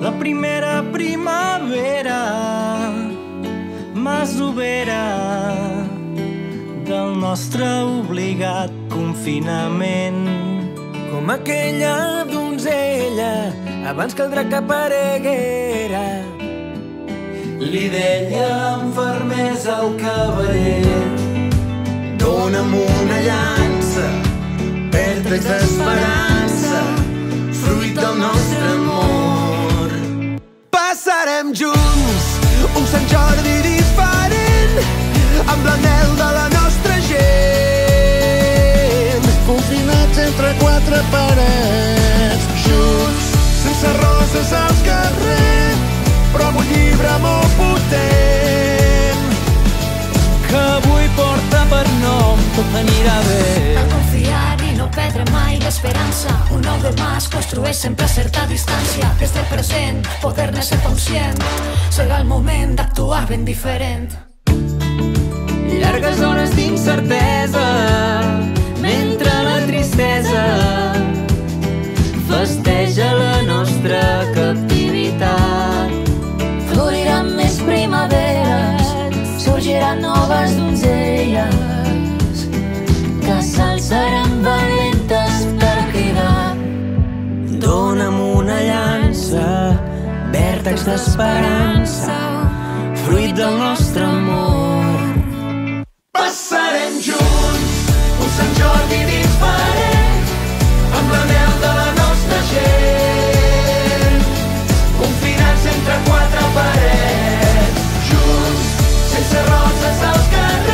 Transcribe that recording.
la primera primavera masovera del nostre obligat confinament. Com aquella donzella abans que el drac apareguera. Li deia amb fermesa al cavaller Dóna'm una llança, vèrtex d'esperança, Passarem junts un Sant Jordi diferent amb l'anel de la nostra gent. Confinats entre quatre parets, junts, sense roses al carrer, però amb un llibre molt potent. que avui porta per nom tot anirà bé. L'esperança. Un nou demà es construeix sempre a certa distància. Des del present, poder-ne ser conscient. Serà el moment d'actuar ben diferent. Llargues hores d'incertesa mentre la tristesa festeja la nostra captivitat. Floriran més primaveres, sorgiran noves donzelles vèrtex d'esperança, fruit del nostre amor.